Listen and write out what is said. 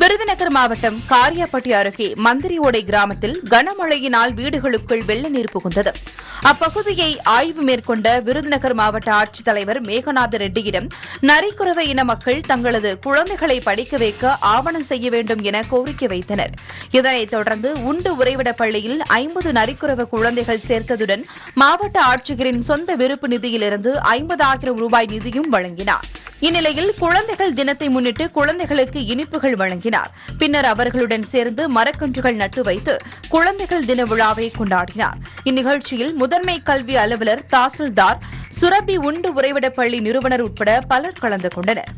விருதுநகர் மாவட்டம் காரியாப்பட்டி அருகே மந்திரியோடை கிராமத்தில் கனமழையினால் வீடுகளுக்குள் வெள்ள நீர் புகுந்தது. அப்பகுதியை ஆய்வு மேற்கொண்ட விருதுநகர் மாவட்ட ஆட்சித்தலைவர் மேகநாத ரெட்டியிடம் நரிக்குறவை இன மக்கள் தங்களது குழந்தைகளை படிக்க வைக்க ஆவணம் செய்ய வேண்டும் என கோரிக்கை வைத்தனர். இதனைத் தொடர்ந்து உண்டு உறைவிட பள்ளியில் ஐம்பது நரிக்குறவ குழந்தைகள் சேர்த்ததுடன் மாவட்ட ஆட்சியரின் சொந்த விருப்பு நிதியிலிருந்து ஐம்பதாயிரம் ரூபாய் நிதியும் வழங்கினார். இந்நிலையில் குழந்தைகள் தினத்தை முன்னிட்டு குழந்தைகளுக்கு இனிப்புகள் வழங்கினார். பின்னர் அவர்களுடன் சேர்ந்து மரக்கன்றுகள் நட்டு வைத்து குழந்தைகள் தின விழாவை கொண்டாடினார். இந்நிகழ்ச்சியில் முதன்மை கல்வி அலுவலர் தாசில்தார் சுரபி உண்டு உறைவிடப் பள்ளி நிறுவனர் உட்பட பலர் கலந்து கொண்டனர்.